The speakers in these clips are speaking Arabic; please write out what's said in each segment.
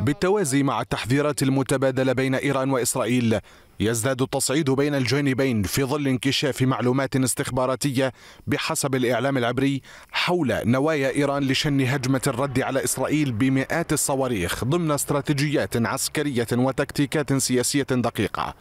بالتوازي مع التحذيرات المتبادلة بين إيران وإسرائيل يزداد التصعيد بين الجانبين في ظل انكشاف معلومات استخباراتية بحسب الإعلام العبري حول نوايا إيران لشن هجمة الرد على إسرائيل بمئات الصواريخ ضمن استراتيجيات عسكرية وتكتيكات سياسية دقيقة.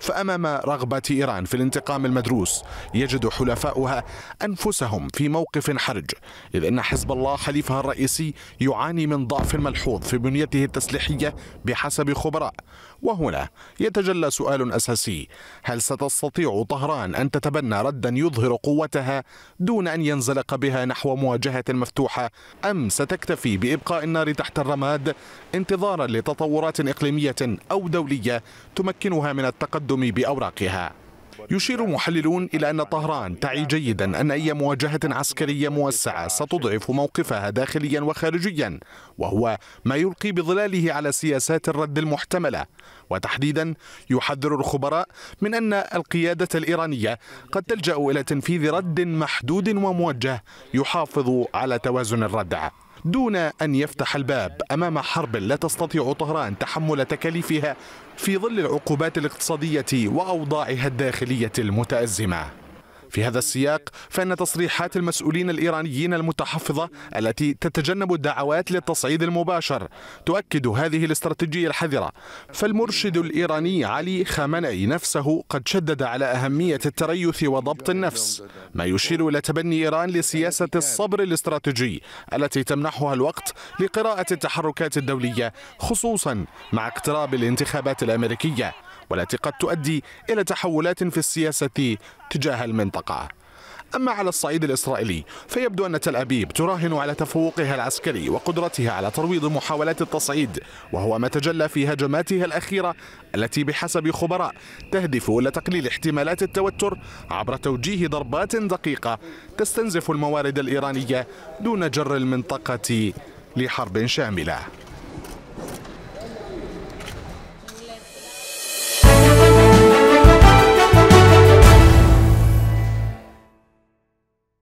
فأمام رغبة إيران في الانتقام المدروس يجد حلفاؤها أنفسهم في موقف حرج إذ أن حزب الله حليفها الرئيسي يعاني من ضعف ملحوظ في بنيته التسليحية بحسب خبراء. وهنا يتجلى سؤال أساسي هل ستستطيع طهران أن تتبنى ردا يظهر قوتها دون أن ينزلق بها نحو مواجهة مفتوحة أم ستكتفي بإبقاء النار تحت الرماد انتظارا لتطورات إقليمية أو دولية تمكنها من التقدم بأوراقها. يشير محللون إلى أن طهران تعي جيدا أن أي مواجهة عسكرية موسعة ستضعف موقفها داخليا وخارجيا وهو ما يلقي بظلاله على سياسات الرد المحتملة. وتحديدا يحذر الخبراء من أن القيادة الإيرانية قد تلجأ إلى تنفيذ رد محدود وموجه يحافظ على توازن الردع دون أن يفتح الباب أمام حرب لا تستطيع طهران تحمل تكاليفها في ظل العقوبات الاقتصادية وأوضاعها الداخلية المتأزمة. في هذا السياق فإن تصريحات المسؤولين الإيرانيين المتحفظة التي تتجنب الدعوات للتصعيد المباشر تؤكد هذه الاستراتيجية الحذرة. فالمرشد الإيراني علي خامنئي نفسه قد شدد على أهمية التريث وضبط النفس ما يشير إلى تبني إيران لسياسة الصبر الاستراتيجي التي تمنحها الوقت لقراءة التحركات الدولية خصوصا مع اقتراب الانتخابات الأمريكية. والتي قد تؤدي إلى تحولات في السياسة تجاه المنطقة. أما على الصعيد الإسرائيلي فيبدو أن تل أبيب تراهن على تفوقها العسكري وقدرتها على ترويض محاولات التصعيد وهو ما تجلى في هجماتها الأخيرة التي بحسب خبراء تهدف إلى تقليل احتمالات التوتر عبر توجيه ضربات دقيقة تستنزف الموارد الإيرانية دون جر المنطقة لحرب شاملة.